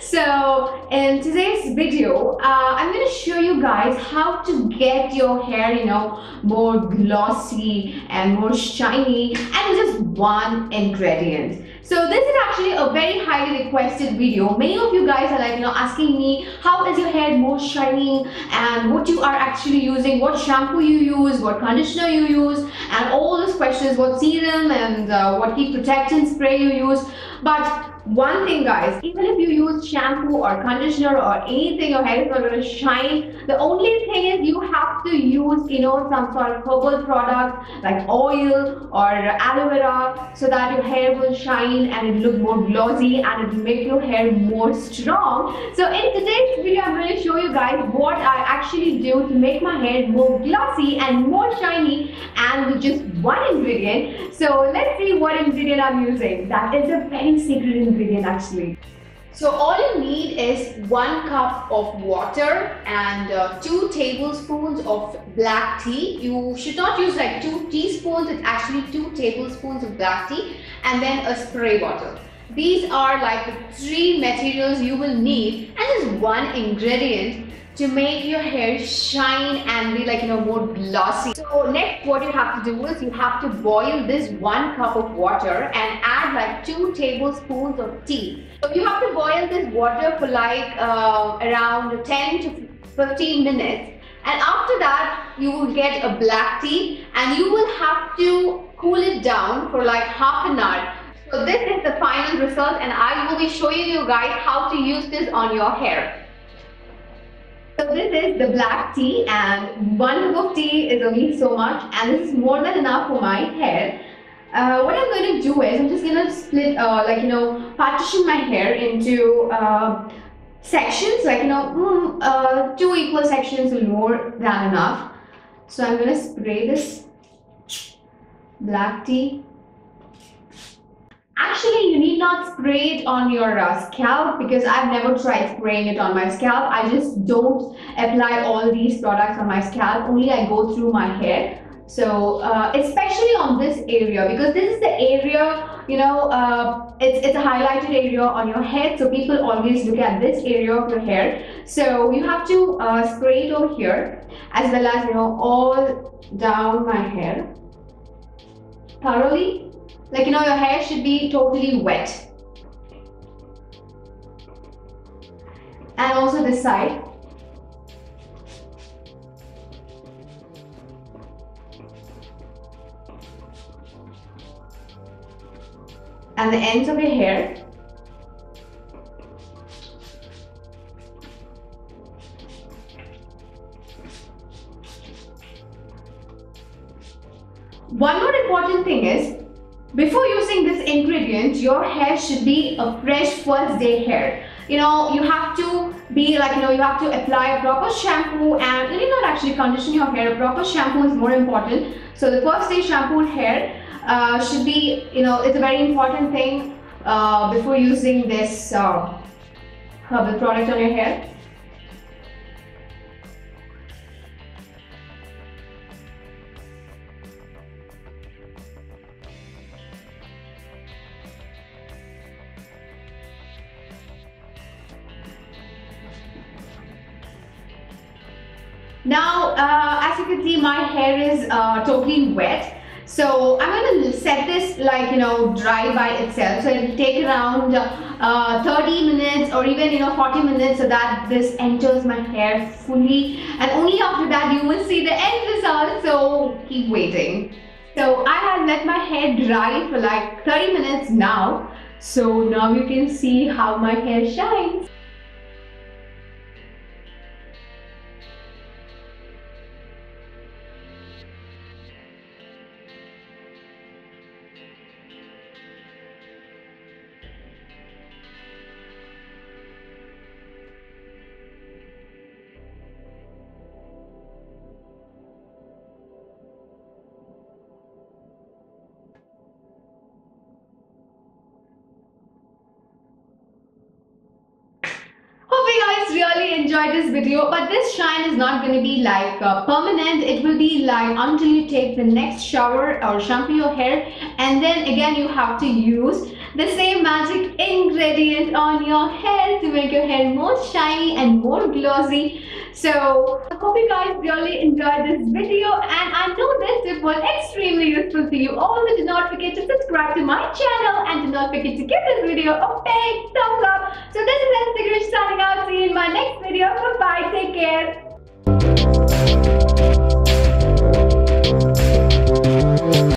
So in today's video, uh, I'm going to show you guys how to get your hair, you know, more glossy and more shiny and just one ingredient. So this is actually a very highly requested video. Many of you guys are like, you know, asking me how is your hair more shiny and what you are actually using, what shampoo you use, what conditioner you use, and all those questions, what serum and uh, what heat protectant spray you use. But one thing guys, even if you use shampoo or conditioner or anything, your hair is not going to shine. The only thing is you have to use, you know, some sort of herbal product like oil or aloe vera so that your hair will shine and it look more glossy and it will make your hair more strong. So in today's video, I'm going to show you guys what I actually do to make my hair more glossy and more shiny and with just one ingredient. So let's see what ingredient I'm using. That is a very secret ingredient actually. So all you need is one cup of water and uh, two tablespoons of black tea. You should not use like two teaspoons, it's actually two tablespoons of black tea and then a spray bottle. These are like the three materials you will need and there's one ingredient to make your hair shine and be like you know more glossy. So next what you have to do is you have to boil this one cup of water and add like two tablespoons of tea. So you have to boil this water for like uh, around 10 to 15 minutes. And after that you will get a black tea and you will have to cool it down for like half an hour result and I will be showing you guys how to use this on your hair so this is the black tea and one cup of tea is only so much and this is more than enough for my hair. Uh, what I'm going to do is I'm just going to split uh, like you know partition my hair into uh, sections like you know mm, uh, two equal sections will more than enough. So I'm going to spray this black tea Actually, you need not spray it on your uh, scalp because I've never tried spraying it on my scalp. I just don't apply all these products on my scalp. Only I go through my hair. So uh, especially on this area because this is the area, you know, uh, it's, it's a highlighted area on your head. So people always look at this area of your hair. So you have to uh, spray it over here as well as, you know, all down my hair thoroughly like, you know, your hair should be totally wet. And also this side. And the ends of your hair. One more important thing is before using this ingredient, your hair should be a fresh first day hair. You know, you have to be like, you know, you have to apply a proper shampoo and you not actually condition your hair. A proper shampoo is more important. So the first day shampooed hair uh, should be, you know, it's a very important thing uh, before using this uh, herbal product on your hair. Now, uh, as you can see, my hair is uh, totally wet. So I'm going to set this like, you know, dry by itself. So it'll take around uh, 30 minutes or even, you know, 40 minutes so that this enters my hair fully. And only after that you will see the end result. So keep waiting. So I have let my hair dry for like 30 minutes now. So now you can see how my hair shines. Enjoyed this video but this shine is not going to be like uh, permanent it will be like until you take the next shower or shampoo your hair and then again you have to use the same magic ingredient on your hair to make your hair more shiny and more glossy so I hope you guys really enjoyed this video and I know this tip was extremely useful to you. Also do not forget to subscribe to my channel and do not forget to give this video a big thumbs up. So this is SD signing out. See you in my next video. Bye. Take care.